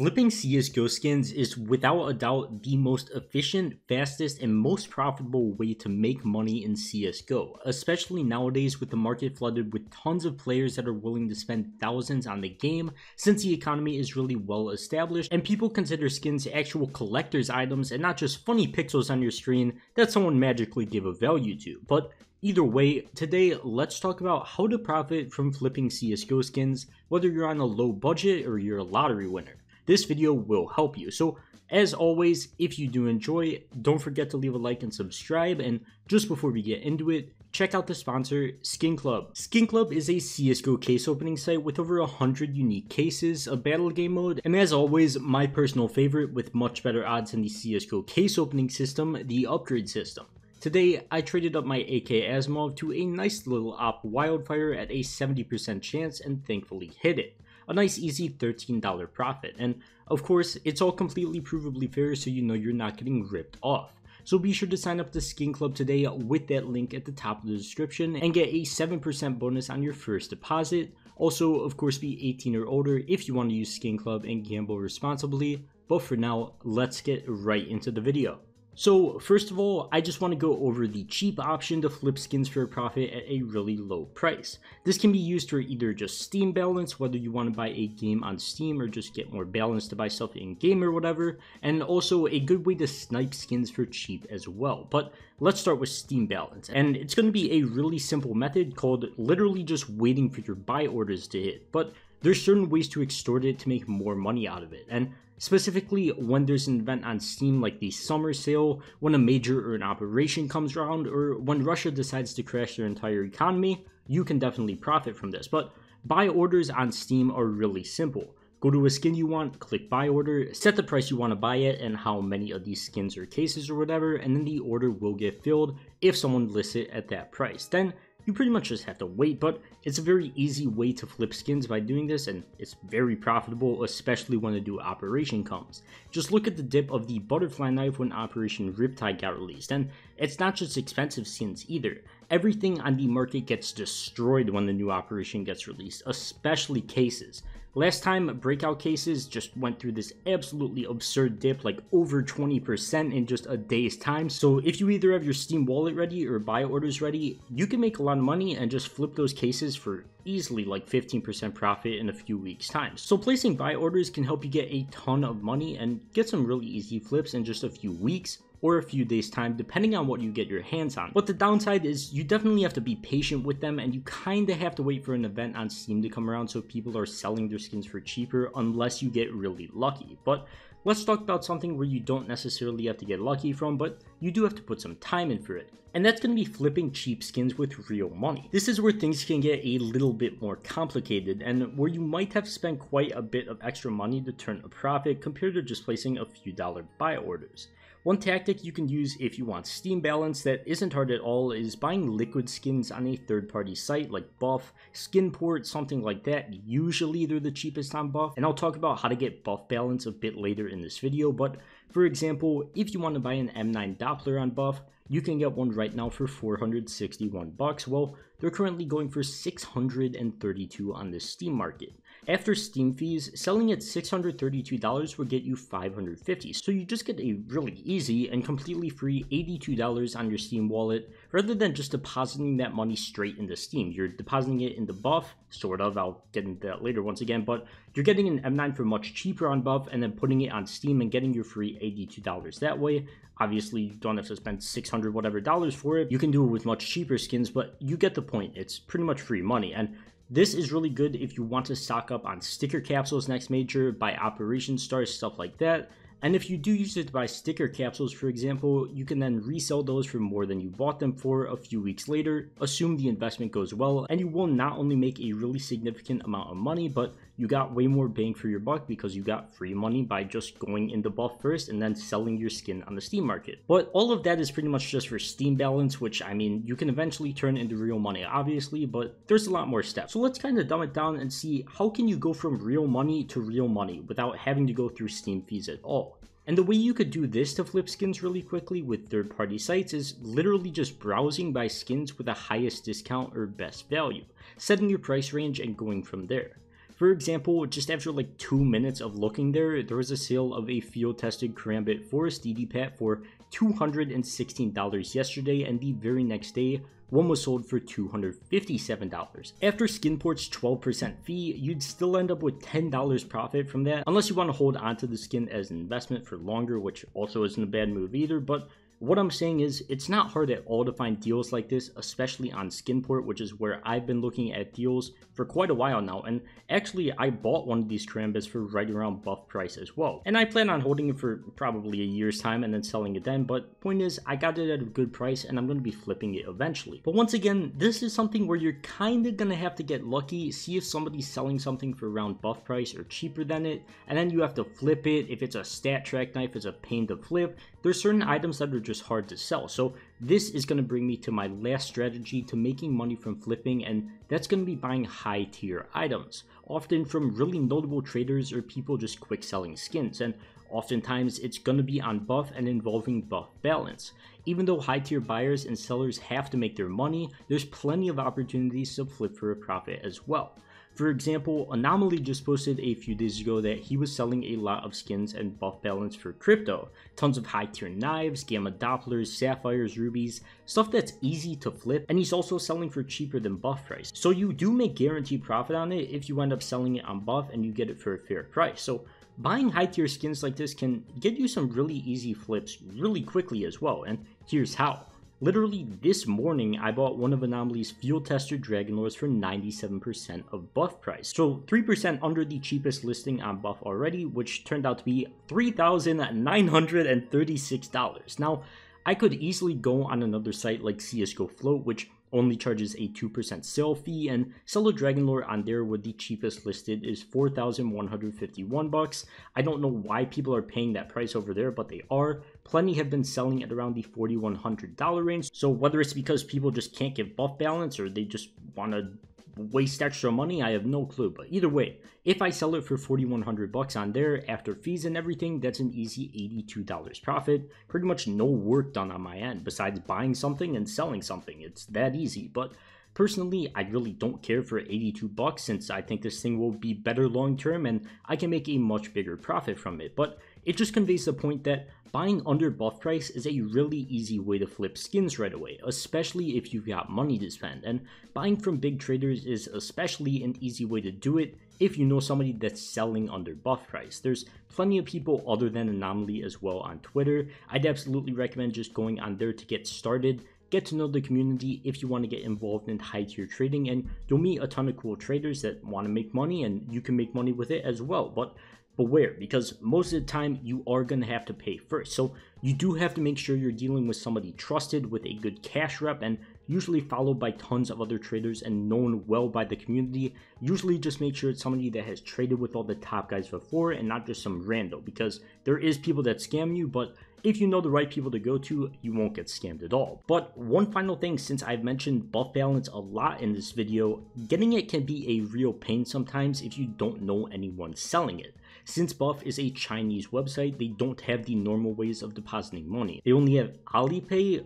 Flipping CSGO skins is without a doubt the most efficient, fastest, and most profitable way to make money in CSGO, especially nowadays with the market flooded with tons of players that are willing to spend thousands on the game since the economy is really well established and people consider skins actual collector's items and not just funny pixels on your screen that someone magically gave a value to. But Either way, today let's talk about how to profit from flipping CSGO skins, whether you're on a low budget or you're a lottery winner this video will help you. So as always, if you do enjoy, don't forget to leave a like and subscribe. And just before we get into it, check out the sponsor, Skin Club. Skin Club is a CSGO case opening site with over 100 unique cases, a battle game mode, and as always, my personal favorite with much better odds than the CSGO case opening system, the upgrade system. Today, I traded up my AK Asiimov to a nice little AWP Wildfire at a 70% chance and thankfully hit it a nice easy $13 profit. And of course, it's all completely provably fair so you know you're not getting ripped off. So be sure to sign up to Skin Club today with that link at the top of the description and get a 7% bonus on your first deposit. Also, of course, be 18 or older if you want to use Skin Club and gamble responsibly. But for now, let's get right into the video. So first of all, I just want to go over the cheap option to flip skins for a profit at a really low price. This can be used for either just Steam balance, whether you want to buy a game on Steam or just get more balance to buy stuff in game or whatever, and also a good way to snipe skins for cheap as well. But let's start with Steam balance, and it's going to be a really simple method called literally just waiting for your buy orders to hit. But there's certain ways to extort it to make more money out of it, and specifically when there's an event on Steam like the summer sale, when a major or an operation comes around, or when Russia decides to crash their entire economy, you can definitely profit from this. But buy orders on Steam are really simple. Go to a skin you want, click buy order, set the price you want to buy it and how many of these skins or cases or whatever, and then the order will get filled if someone lists it at that price. Then you pretty much just have to wait, but it's a very easy way to flip skins by doing this, and it's very profitable, especially when a new operation comes. Just look at the dip of the butterfly knife when Operation Riptide got released, and it's not just expensive skins either. Everything on the market gets destroyed when the new operation gets released, especially cases. Last time, breakout cases just went through this absolutely absurd dip, like over 20% in just a day's time. So if you either have your Steam wallet ready or buy orders ready, you can make a lot of money and just flip those cases for easily like 15% profit in a few weeks time. So placing buy orders can help you get a ton of money and get some really easy flips in just a few weeks or a few days time depending on what you get your hands on. But the downside is you definitely have to be patient with them and you kinda have to wait for an event on Steam to come around so people are selling their skins for cheaper unless you get really lucky. But let's talk about something where you don't necessarily have to get lucky from, but you do have to put some time in for it. And that's going to be flipping cheap skins with real money. This is where things can get a little bit more complicated and where you might have spent quite a bit of extra money to turn a profit compared to just placing a few dollar buy orders. One tactic you can use if you want Steam balance that isn't hard at all is buying liquid skins on a third-party site like Buff, Skinport, something like that. Usually they're the cheapest on Buff, and I'll talk about how to get Buff balance a bit later in this video, but for example, if you want to buy an M9 Doppler on Buff, you can get one right now for 461 bucks. Well, they're currently going for 632 on the Steam market. After Steam fees, selling at $632 will get you 550, so you just get a really easy and completely free $82 on your Steam wallet, rather than just depositing that money straight into Steam. You're depositing it into Buff, sort of, I'll get into that later once again, but you're getting an M9 for much cheaper on Buff and then putting it on Steam and getting your free $82 that way. Obviously, you don't have to spend 600 whatever dollars for it. You can do it with much cheaper skins, but you get the point. It's pretty much free money. And this is really good if you want to stock up on sticker capsules next major, buy operation stars, stuff like that. And if you do use it to buy sticker capsules, for example, you can then resell those for more than you bought them for a few weeks later, assume the investment goes well, and you will not only make a really significant amount of money, but you got way more bang for your buck because you got free money by just going in the buff first and then selling your skin on the Steam market. But all of that is pretty much just for Steam balance, which I mean, you can eventually turn into real money, obviously, but there's a lot more steps. So let's kind of dumb it down and see how can you go from real money to real money without having to go through Steam fees at all. And the way you could do this to flip skins really quickly with third party sites is literally just browsing by skins with the highest discount or best value, setting your price range and going from there. For example, just after like two minutes of looking there, there was a sale of a field tested Karambit Forest DDPAT for $216 yesterday, and the very next day, one was sold for $257. After Skinport's 12% fee, you'd still end up with $10 profit from that, unless you want to hold onto the skin as an investment for longer, which also isn't a bad move either, but what I'm saying is, it's not hard at all to find deals like this, especially on Skinport, which is where I've been looking at deals for quite a while now. And actually, I bought one of these Karambits for right around buff price as well. And I plan on holding it for probably a year's time and then selling it then. But point is, I got it at a good price and I'm going to be flipping it eventually. But once again, this is something where you're kind of going to have to get lucky, see if somebody's selling something for around buff price or cheaper than it, and then you have to flip it. If it's a StatTrak knife, it's a pain to flip. There's certain items that are just hard to sell. So this is going to bring me to my last strategy to making money from flipping and that's going to be buying high tier items, often from really notable traders or people just quick selling skins and oftentimes it's going to be on buff and involving buff balance. Even though high tier buyers and sellers have to make their money, there's plenty of opportunities to flip for a profit as well. For example, Anomaly just posted a few days ago that he was selling a lot of skins and buff balance for crypto. Tons of high tier knives, gamma dopplers, sapphires, rubies, stuff that's easy to flip, and he's also selling for cheaper than buff price. So you do make guaranteed profit on it if you end up selling it on buff and you get it for a fair price. So buying high tier skins like this can get you some really easy flips really quickly as well, and here's how. Literally this morning, I bought one of Anomaly's Field Tested Dragon Lores for 97% of buff price. So 3% under the cheapest listing on buff already, which turned out to be $3,936. Now, I could easily go on another site like CSGO Float, which only charges a 2% sale fee, and sell a Dragon Lore on there where the cheapest listed is 4,151 bucks. I don't know why people are paying that price over there, but they are. Plenty have been selling at around the $4,100 range. So whether it's because people just can't get buff balance or they just want to waste extra money, I have no clue. But either way, if I sell it for 4100 bucks on there after fees and everything, that's an easy $82 profit. Pretty much no work done on my end besides buying something and selling something. It's that easy. But Personally, I really don't care for 82 bucks since I think this thing will be better long term and I can make a much bigger profit from it. But it just conveys the point that buying under buff price is a really easy way to flip skins right away, especially if you've got money to spend, and buying from big traders is especially an easy way to do it if you know somebody that's selling under buff price. There's plenty of people other than Anomaly as well on Twitter. I'd absolutely recommend just going on there to get started get to know the community if you want to get involved in high tier trading and you'll meet a ton of cool traders that want to make money and you can make money with it as well but beware because most of the time you are going to have to pay first. So you do have to make sure you're dealing with somebody trusted with a good cash rep and usually followed by tons of other traders and known well by the community. Usually just make sure it's somebody that has traded with all the top guys before and not just some rando because there is people that scam you, but if you know the right people to go to, you won't get scammed at all. But one final thing, since I've mentioned buff balance a lot in this video, getting it can be a real pain sometimes if you don't know anyone selling it. Since Buff is a Chinese website, they don't have the normal ways of depositing money. They only have Alipay,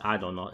I don't know,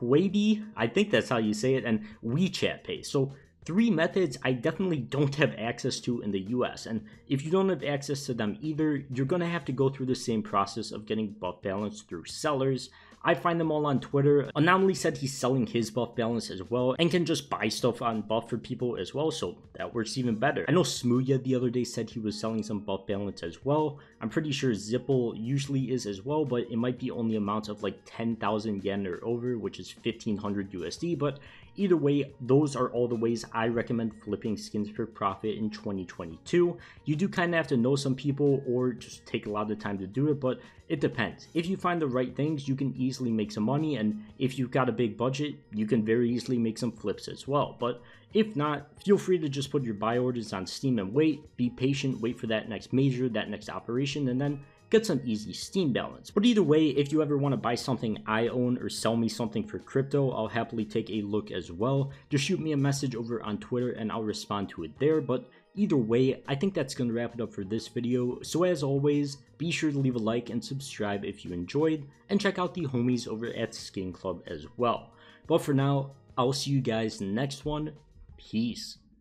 Huobi, I think that's how you say it, and WeChat Pay. So three methods I definitely don't have access to in the US. And if you don't have access to them either, you're gonna have to go through the same process of getting buff balance through sellers. I find them all on Twitter. Anomaly said he's selling his buff balance as well and can just buy stuff on buff for people as well, so that works even better. I know Smooya the other day said he was selling some buff balance as well. I'm pretty sure Zipple usually is as well, but it might be only amounts of like 10,000 yen or over, which is 1500 USD, but Either way, those are all the ways I recommend flipping skins for profit in 2022. You do kind of have to know some people or just take a lot of time to do it, but it depends. If you find the right things, you can easily make some money, and if you've got a big budget, you can very easily make some flips as well. But if not, feel free to just put your buy orders on Steam and wait, be patient, wait for that next major, that next operation, and then get some easy Steam balance. But either way, if you ever want to buy something I own or sell me something for crypto, I'll happily take a look as well. Just shoot me a message over on Twitter and I'll respond to it there. But either way, I think that's going to wrap it up for this video. So as always, be sure to leave a like and subscribe if you enjoyed, and check out the homies over at Skin Club as well. But for now, I'll see you guys next one. Peace.